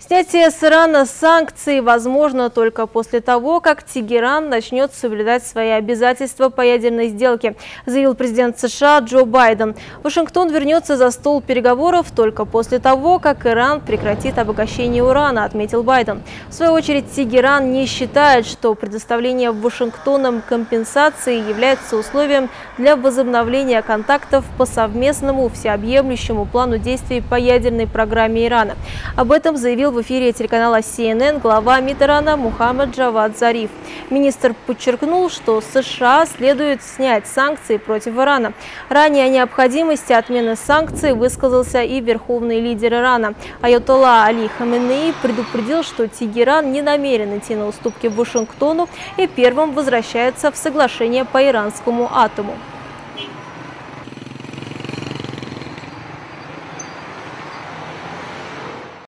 Снятие с Ирана санкций возможно только после того, как Тегеран начнет соблюдать свои обязательства по ядерной сделке, заявил президент США Джо Байден. Вашингтон вернется за стол переговоров только после того, как Иран прекратит обогащение урана, отметил Байден. В свою очередь, Тегеран не считает, что предоставление Вашингтоном компенсации является условием для возобновления контактов по совместному всеобъемлющему плану действий по ядерной программе Ирана. Об этом заявил в эфире телеканала CNN глава МИД Мухаммад Джавад Зариф. Министр подчеркнул, что США следует снять санкции против Ирана. Ранее о необходимости отмены санкций высказался и верховный лидер Ирана. Айатолла Али Хаменеи предупредил, что Тегеран не намерен идти на уступки Вашингтону и первым возвращается в соглашение по иранскому атому.